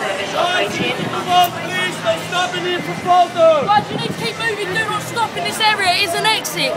service operating on stop in here for photos! Guys, you need to keep moving, do not stop in this area, it is an exit!